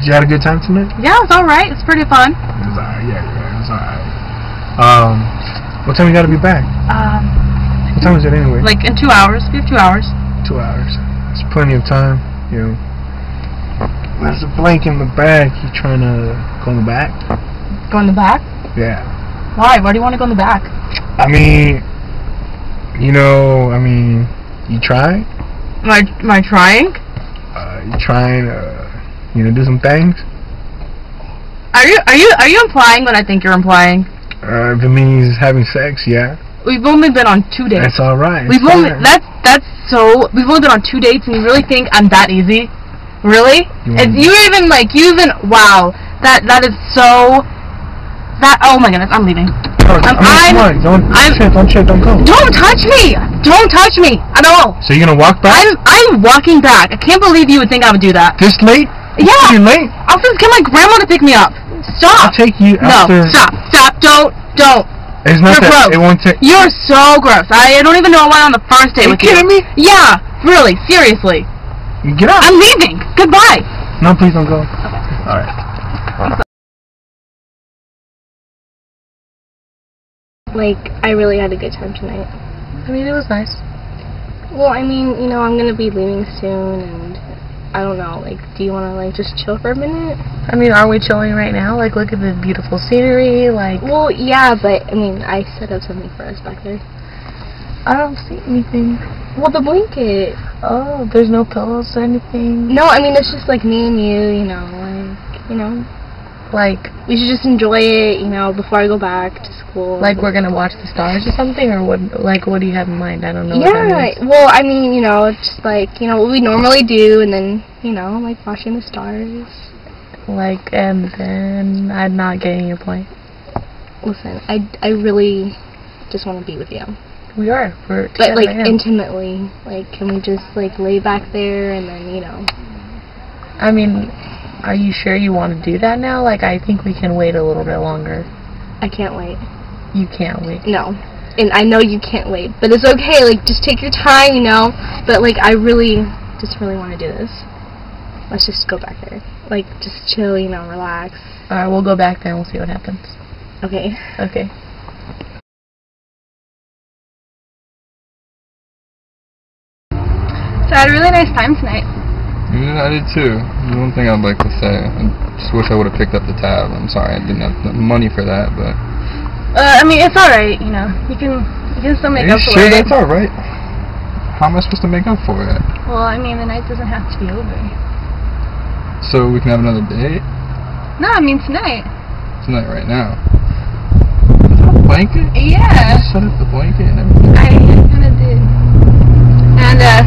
Did you have a good time tonight? Yeah, it's all right. It's pretty fun. It was alright. Yeah, yeah, it was alright. Um, what time you gotta be back? Um, What time is it anyway? like in two hours. We have two hours. Two hours. It's plenty of time. You know. There's a blank in the back. You trying to go in the back? Go in the back. Yeah. Why? Why do you want to go in the back? I mean, you know, I mean, you try. Am I, am I trying? Uh, you trying to, you know, do some things. Are you are you are you implying what I think you're implying? Uh, if it means having sex, yeah, We've only been on two dates. that's all right. We've It's only fine. that's that's so we've only been on two dates and you really think I'm that easy? Really? You And you even like you even wow that that is so that oh my goodness I'm leaving. I'm- I mean, come on, don't I'm- trip, don't trip, don't go. Don't touch me! Don't touch me at all. So you're gonna walk back I'm I'm walking back. I can't believe you would think I would do that. this late? Yeah. You're late. I'll just get my grandma to pick me up. Stop. I'll take you No, after. stop, stop, don't, don't. It's not You're that gross. it won't take. You're so gross. I, I don't even know why on the first date you with you. kidding me? Yeah, really, seriously. Get out. I'm leaving. Goodbye. no, please don't go. All right. Like, I really had a good time tonight. I mean, it was nice. Well, I mean, you know, I'm gonna be leaving soon, and I don't know. Like, do you want to like just chill for a minute? I mean, are we chilling right now? Like, look at the beautiful scenery. Like, Well, yeah, but I mean, I set up something for us back there. I don't see anything. Well, the blanket. Oh, there's no pillows or anything. No, I mean it's just like me and you. You know, like you know, Like, we should just enjoy it. You know, before I go back to school. like we're gonna watch the stars or something, or what? Like, what do you have in mind? I don't know. Yeah. Well, I mean, you know, it's just like you know what we normally do, and then you know, like watching the stars. Like, and then I'm not getting your point. Listen, I I really just want to be with you. We are. We're But like right intimately, like can we just like lay back there and then you know? I mean, are you sure you want to do that now? Like, I think we can wait a little bit longer. I can't wait. You can't wait. No, and I know you can't wait, but it's okay. Like just take your time, you know. But like I really, just really want to do this. Let's just go back there. Like just chill, you know, relax. All right, we'll go back there and we'll see what happens. Okay. Okay. So I had a really nice time tonight. I did too. The one thing I'd like to say, I just wish I would have picked up the tab. I'm sorry I didn't have the money for that, but Uh, I mean, it's all right. You know, you can you can still make are up for sure it. that's all right? How am I supposed to make up for it? Well, I mean, the night doesn't have to be over. So we can have another date No, I mean tonight. tonight, right now. Is that a blanket? Yeah, Set up the blanket and everything. I kind of did. And uh,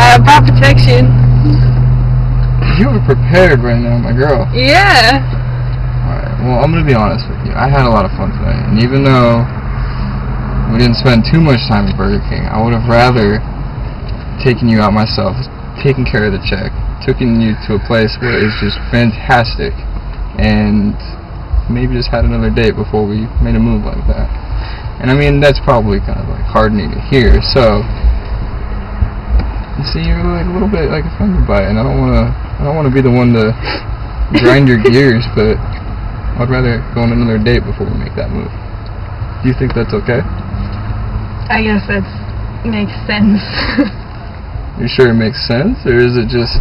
I brought protection. You are prepared right now, my girl. Yeah. Alright, well, I'm gonna be honest with you. I had a lot of fun tonight, and even though we didn't spend too much time at Burger King, I would have rather taken you out myself, taken care of the check, taken you to a place where it's just fantastic, and maybe just had another date before we made a move like that. And I mean, that's probably kind of like hardening to hear, so. You see, you're like a little bit like a finger bite, and I don't want to. I don't want to be the one to grind your gears, but I'd rather go on another date before we make that move. Do you think that's okay? I guess that makes sense. You sure it makes sense, or is it just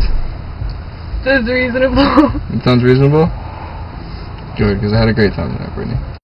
That's reasonable. it sounds reasonable? Good, because I had a great time tonight, Brittany.